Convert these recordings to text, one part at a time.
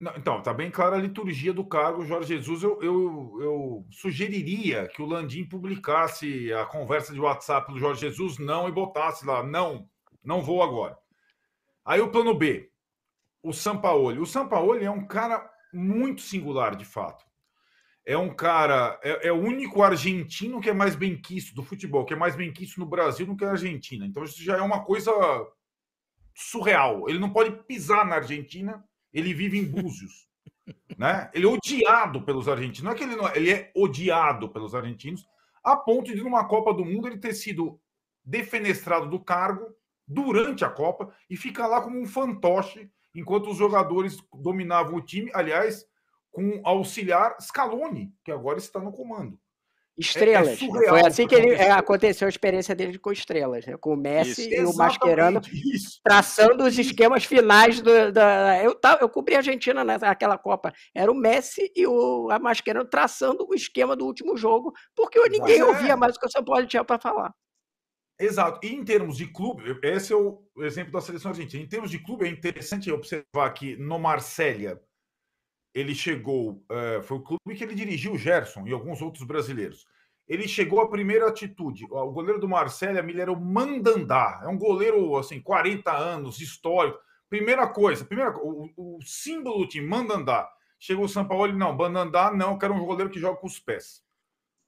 Não, então, tá bem clara a liturgia do cargo, Jorge Jesus. Eu, eu, eu, sugeriria que o Landim publicasse a conversa de WhatsApp do Jorge Jesus, não, e botasse lá, não, não vou agora. Aí o plano B, o Sampaoli. O Sampaoli é um cara muito singular, de fato. É um cara, é, é, o único argentino que é mais bem quisto do futebol, que é mais bem quisto no Brasil do que na Argentina. Então isso já é uma coisa surreal. Ele não pode pisar na Argentina ele vive em Búzios. né? Ele é odiado pelos argentinos. Não é que ele não é, ele é odiado pelos argentinos, a ponto de, numa Copa do Mundo, ele ter sido defenestrado do cargo durante a Copa e ficar lá como um fantoche enquanto os jogadores dominavam o time. Aliás, com auxiliar Scaloni, que agora está no comando. Estrelas. É, é Foi assim que ele, é, aconteceu a experiência dele com estrelas, né? com o Messi isso. e o Mascherano traçando os esquemas finais do, da. Eu, eu cobri a Argentina naquela Copa. Era o Messi e o Mascherano traçando o esquema do último jogo, porque ninguém é. ouvia mais o que o São Paulo tinha para falar. Exato. E em termos de clube, esse é o exemplo da seleção argentina. Em termos de clube, é interessante observar que no Marsella ele chegou, uh, foi o clube que ele dirigiu o Gerson e alguns outros brasileiros. Ele chegou à primeira atitude. O goleiro do Marcelo Emília era o Mandandá. É um goleiro, assim, 40 anos, histórico. Primeira coisa, primeira, o, o símbolo do time, Mandandá. Chegou o São Paulo e não, Mandandá não, quero um goleiro que joga com os pés.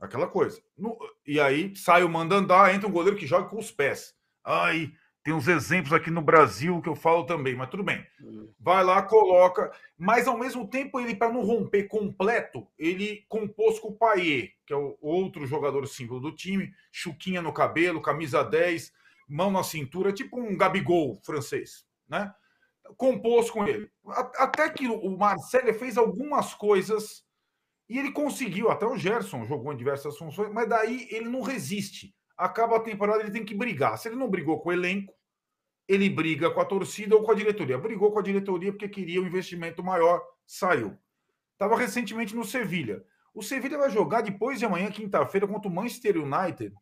Aquela coisa. No, e aí sai o Mandandá, entra um goleiro que joga com os pés. Ai, tem uns exemplos aqui no Brasil que eu falo também, mas tudo bem. Hum. Vai lá, coloca. Mas ao mesmo tempo, ele, para não romper completo, ele compôs com o Paier, que é o outro jogador símbolo do time, chuquinha no cabelo, camisa 10, mão na cintura, tipo um Gabigol francês, né? Compôs com ele. Até que o Marcelo fez algumas coisas e ele conseguiu, até o Gerson jogou em diversas funções, mas daí ele não resiste acaba a temporada, ele tem que brigar. Se ele não brigou com o elenco, ele briga com a torcida ou com a diretoria. Brigou com a diretoria porque queria um investimento maior, saiu. Estava recentemente no Sevilha. O Sevilha vai jogar depois de amanhã, quinta-feira, contra o Manchester United,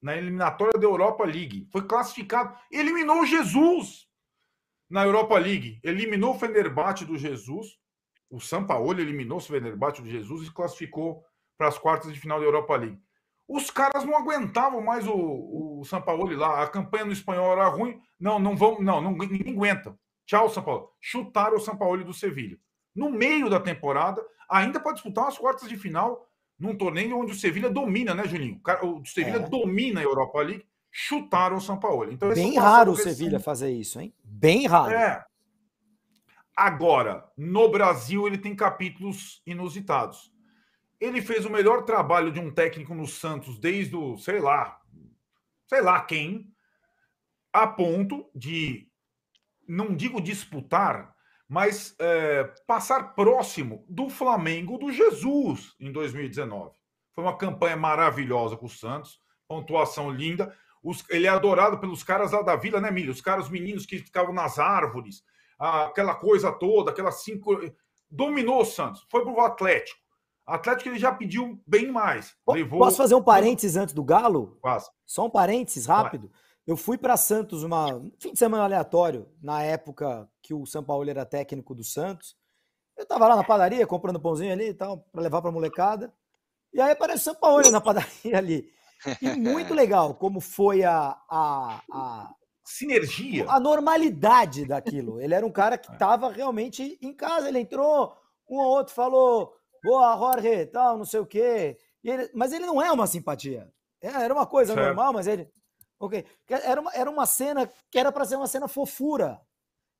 na eliminatória da Europa League. Foi classificado, eliminou o Jesus na Europa League. Eliminou o Fenerbahçe do Jesus. O Sampaoli eliminou o Fenerbahçe do Jesus e classificou para as quartas de final da Europa League. Os caras não aguentavam mais o, o Sampaoli lá. A campanha no espanhol era ruim. Não, não vão, não, não ninguém aguenta. Tchau, São Paulo. Chutaram o Sampaoli do Sevilha. No meio da temporada, ainda pode disputar umas quartas de final num torneio onde o Sevilha domina, né, Julinho? O Sevilha é. domina a Europa League. Chutaram o São Paulo. Então, Bem raro o Sevilha fazer isso, hein? Bem raro. É. Agora, no Brasil, ele tem capítulos inusitados. Ele fez o melhor trabalho de um técnico no Santos desde o, sei lá, sei lá quem, a ponto de, não digo disputar, mas é, passar próximo do Flamengo do Jesus em 2019. Foi uma campanha maravilhosa com o Santos, pontuação linda. Os, ele é adorado pelos caras lá da vila, né, Milho? Os caras, os meninos que ficavam nas árvores, aquela coisa toda, aquelas cinco. Dominou o Santos, foi para o Atlético. Ele já pediu bem mais. Levou... Posso fazer um parênteses antes do Galo? Faça. Só um parênteses rápido. Vai. Eu fui para Santos uma um fim de semana aleatório, na época que o São Paulo era técnico do Santos. Eu tava lá na padaria comprando pãozinho ali e tal, para levar para molecada. E aí aparece o São Paulo na padaria ali. E muito legal como foi a, a, a sinergia, a normalidade daquilo. Ele era um cara que estava realmente em casa, ele entrou, um ou outro falou boa, Jorge, tal, não sei o quê. Ele, mas ele não é uma simpatia. É, era uma coisa certo. normal, mas ele. Ok. Era uma, era uma cena que era para ser uma cena fofura.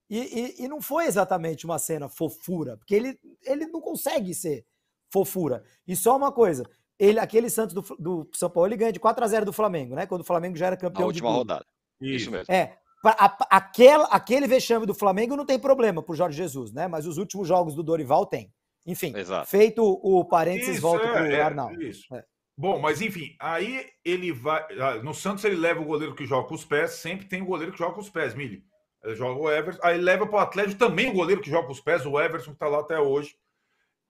E, e, e, não foi exatamente uma cena fofura, porque ele, ele não consegue ser fofura. E só uma coisa: ele, aquele Santos do, do São Paulo, ele ganha de 4 a 0 do Flamengo, né? Quando o Flamengo já era campeão. A última rodada. Isso mesmo. É. A, aquela, aquele vexame do Flamengo não tem problema pro Jorge Jesus, né? Mas os últimos jogos do Dorival tem. Enfim, Exato. feito o parênteses, isso, volta é, para o é, Arnaldo. Isso. É. Bom, mas enfim, aí ele vai. Ah, no Santos ele leva o goleiro que joga com os pés, sempre tem o goleiro que joga com os pés, Mili. Ele joga o Everson, aí leva para o Atlético também o goleiro que joga com os pés, o Everson, que está lá até hoje.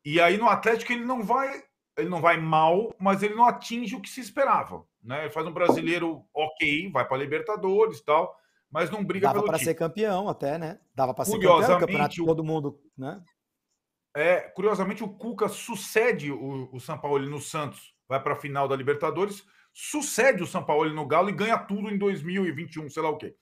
E aí no Atlético ele não vai. Ele não vai mal, mas ele não atinge o que se esperava. Né? Ele faz um brasileiro ok, vai para Libertadores e tal, mas não briga Dava para ser campeão até, né? Dava para ser campeão, campeonato todo mundo, né? É, curiosamente, o Cuca sucede o, o São Paulo no Santos, vai para a final da Libertadores, sucede o São Paulo no Galo e ganha tudo em 2021, sei lá o quê.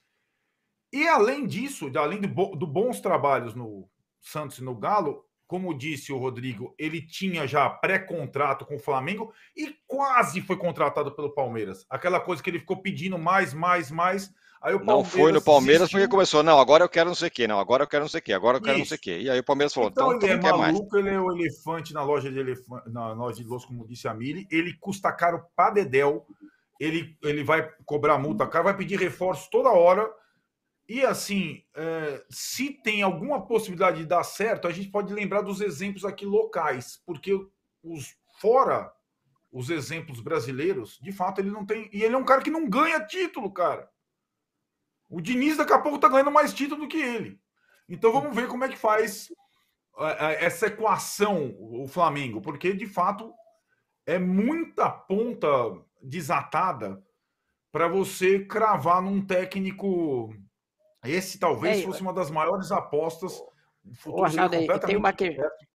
E além disso, além de, bo, do bons trabalhos no Santos e no Galo, como disse o Rodrigo, ele tinha já pré-contrato com o Flamengo e quase foi contratado pelo Palmeiras. Aquela coisa que ele ficou pedindo mais, mais, mais não foi no Palmeiras desistiu. porque começou, não, agora eu quero não sei o quê, não, agora eu quero não sei o quê, agora eu quero Isso. não sei o quê. E aí o Palmeiras falou, então, então ele é maluco, mais. ele é o elefante na loja de elefante, na loja de louço, como disse a Mili, ele custa caro para dedéu, ele, ele vai cobrar multa cara, vai pedir reforço toda hora. E assim, é, se tem alguma possibilidade de dar certo, a gente pode lembrar dos exemplos aqui locais, porque os fora os exemplos brasileiros, de fato, ele não tem. E ele é um cara que não ganha título, cara. O Diniz daqui a pouco tá ganhando mais título do que ele. Então vamos ver como é que faz é, é, essa equação o Flamengo, porque de fato é muita ponta desatada para você cravar num técnico. Esse talvez é, fosse uma das maiores apostas. O Arnaldo, tem uma, que...